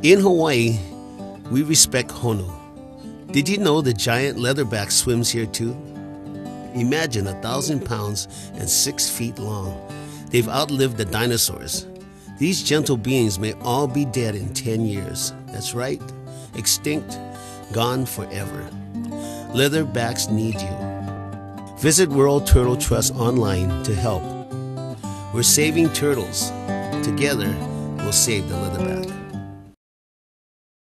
In Hawaii, we respect Honu. Did you know the giant leatherback swims here too? Imagine a thousand pounds and six feet long. They've outlived the dinosaurs. These gentle beings may all be dead in 10 years. That's right, extinct, gone forever. Leatherbacks need you. Visit World Turtle Trust online to help. We're saving turtles. Together, we'll save the leatherback.